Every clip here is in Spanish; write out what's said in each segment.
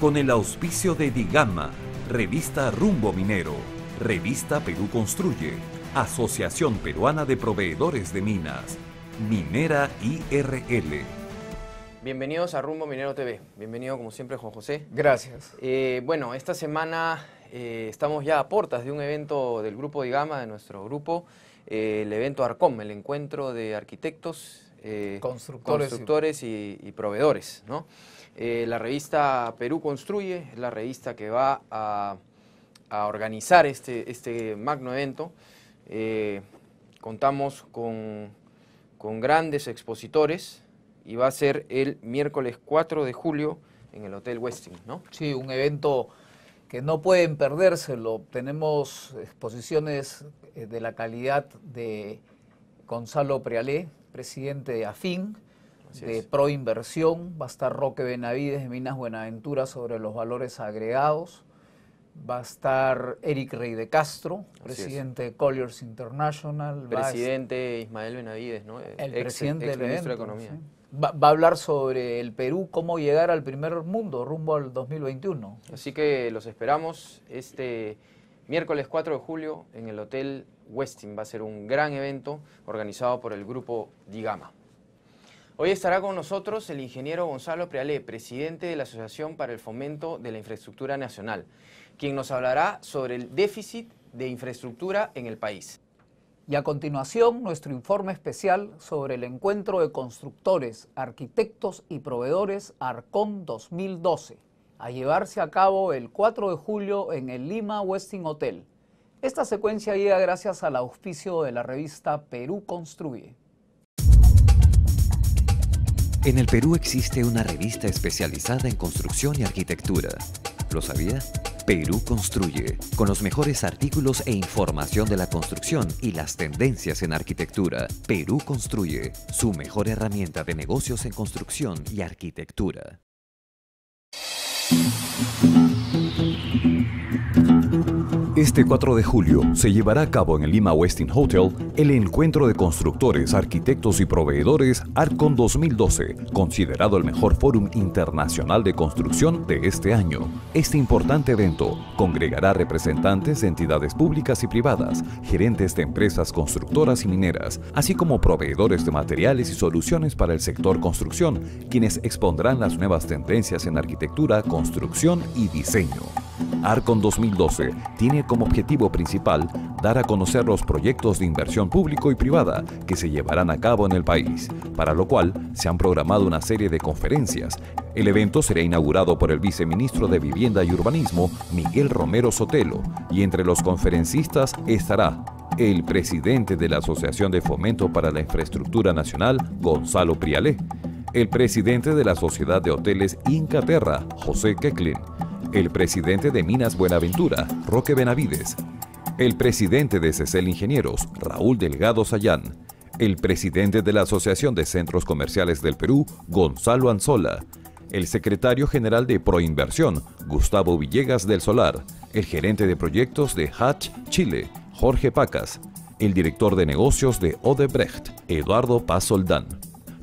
con el auspicio de Digama, Revista Rumbo Minero, Revista Perú Construye, Asociación Peruana de Proveedores de Minas, Minera IRL. Bienvenidos a Rumbo Minero TV. Bienvenido como siempre Juan José. Gracias. Eh, bueno, esta semana eh, estamos ya a puertas de un evento del grupo Digama, de nuestro grupo, eh, el evento ARCOM, el encuentro de arquitectos, constructores, y, proveedores. ¿no? la revista Perú Construye es la revista que va a, organizar este, este magno evento. contamos con, con grandes expositores, y va a ser el miércoles 4 de julio en el Hotel Westin, ¿no? Sí, un evento que no pueden perdérselo. Tenemos exposiciones eh, de la calidad de Gonzalo Prealé, presidente de AFIN, de Proinversión, va a estar Roque Benavides de Minas Buenaventura sobre los valores agregados, va a estar Eric Rey de Castro, presidente de Colliers International. Presidente Ismael Benavides, ¿no? El presidente del ministro de Economía va, a hablar sobre el Perú, cómo llegar al primer mundo rumbo al 2021. Así que los esperamos este miércoles 4 de julio en el Hotel Westin. Va a ser un gran evento organizado por el grupo Digama. Hoy estará con nosotros el ingeniero Gonzalo Prealé, presidente de la Asociación para el Fomento de la Infraestructura Nacional, quien nos hablará sobre el déficit de infraestructura en el país. Y a continuación, nuestro informe especial sobre el encuentro de constructores, arquitectos y proveedores ARCON 2012, a llevarse a cabo el 4 de julio en el Lima Westin Hotel. Esta secuencia llega gracias al auspicio de la revista Perú Construye. En el Perú existe una revista especializada en construcción y arquitectura. ¿Lo sabía? Perú Construye, con los mejores artículos e información de la construcción y las tendencias en arquitectura. Perú Construye, su mejor herramienta de negocios en construcción y arquitectura. Este 4 de julio se llevará a cabo en el Lima Westin Hotel el encuentro de constructores, arquitectos y proveedores ARCON 2012, considerado el mejor fórum internacional de construcción de este año. Este importante evento congregará representantes de entidades públicas y privadas, gerentes de empresas constructoras y mineras, así como proveedores de materiales y soluciones para el sector construcción, quienes expondrán las nuevas tendencias en arquitectura, construcción y diseño. ARCON 2012 tiene como objetivo principal dar a conocer los proyectos de inversión público y privada que se llevarán a cabo en el país, para lo cual se han programado una serie de conferencias. El evento será inaugurado por el viceministro de Vivienda y Urbanismo, Miguel Romero Sotelo, y entre los conferencistas estará el presidente de la Asociación de Fomento para la Infraestructura Nacional, Gonzalo Prialé, el presidente de la Sociedad de Hoteles Incaterra, José Keklin, el presidente de Minas Buenaventura, Roque Benavides, el presidente de CECEL Ingenieros, Raúl Delgado Sayán, el presidente de la Asociación de Centros Comerciales del Perú, Gonzalo Anzola, el secretario general de Proinversión, Gustavo Villegas del Solar, el gerente de proyectos de Hatch Chile, Jorge Pacas, el director de negocios de Odebrecht, Eduardo Paz Soldán.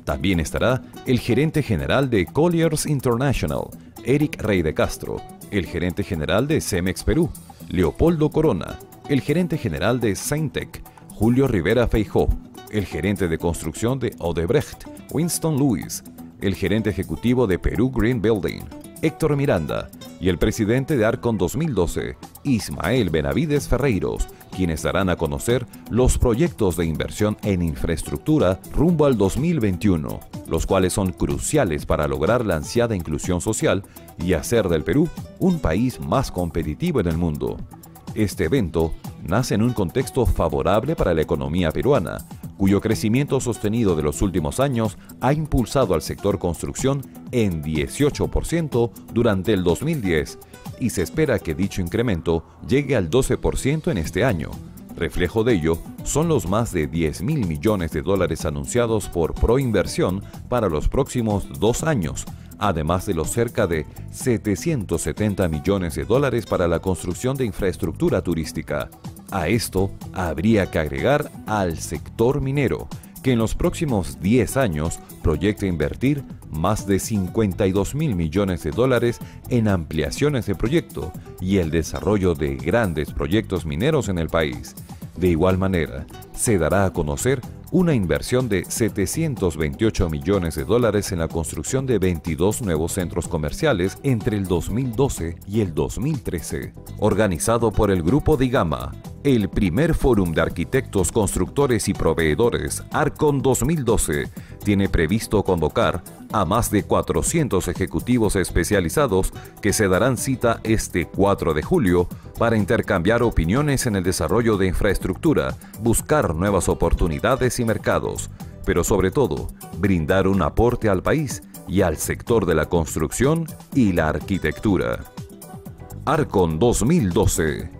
También estará el gerente general de Colliers International, Eric Rey de Castro, el gerente general de Cemex Perú, Leopoldo Corona, el gerente general de Saintec, Julio Rivera Feijó, el gerente de construcción de Odebrecht, Winston Lewis, el gerente ejecutivo de Perú Green Building, Héctor Miranda, y el presidente de Arcon 2012, Ismael Benavides Ferreiros, quienes darán a conocer los proyectos de inversión en infraestructura rumbo al 2021, los cuales son cruciales para lograr la ansiada inclusión social y hacer del Perú un país más competitivo en el mundo. Este evento nace en un contexto favorable para la economía peruana, cuyo crecimiento sostenido de los últimos años ha impulsado al sector construcción en 18% durante el 2010 y se espera que dicho incremento llegue al 12% en este año. Reflejo de ello son los más de 10 mil millones de dólares anunciados por Proinversión para los próximos dos años, además de los cerca de 770 millones de dólares para la construcción de infraestructura turística. A esto habría que agregar al sector minero, que en los próximos 10 años proyecta invertir más de 52 mil millones de dólares en ampliaciones de proyecto y el desarrollo de grandes proyectos mineros en el país. De igual manera, se dará a conocer una inversión de 728 millones de dólares en la construcción de 22 nuevos centros comerciales entre el 2012 y el 2013, organizado por el Grupo Digama, el primer fórum de arquitectos, constructores y proveedores, ARCON 2012, tiene previsto convocar a más de 400 ejecutivos especializados que se darán cita este 4 de julio para intercambiar opiniones en el desarrollo de infraestructura, buscar nuevas oportunidades y mercados, pero sobre todo, brindar un aporte al país y al sector de la construcción y la arquitectura. Arcon 2012